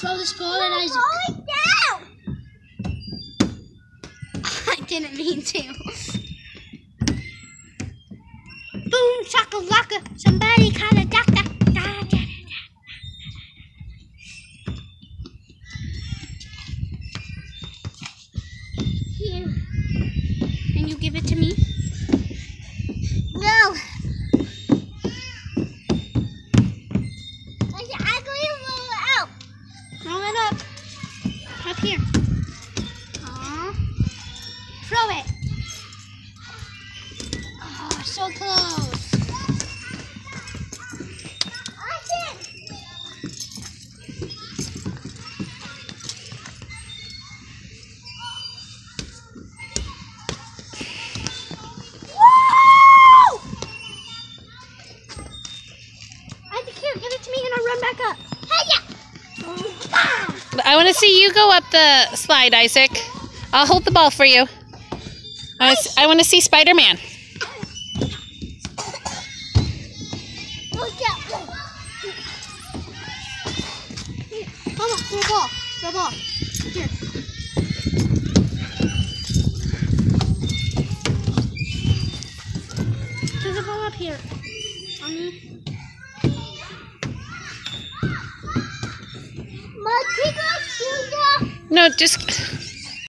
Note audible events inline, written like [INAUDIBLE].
throw this ball at Iszek. Falling [LAUGHS] down. I didn't mean to. Boom, shakalaka. Somebody call a doctor. Da, da, da. Here. Can you give it to me? Here. Aw. Throw it. Oh, so close. Give it to me and I'll run back up. I want to see you go up the slide, Iszek. I'll hold the ball for you. I want to see Spider Man. Look out. Mama, throw ball. Throw ball. Here. Throw the ball up here. Mommy. No, just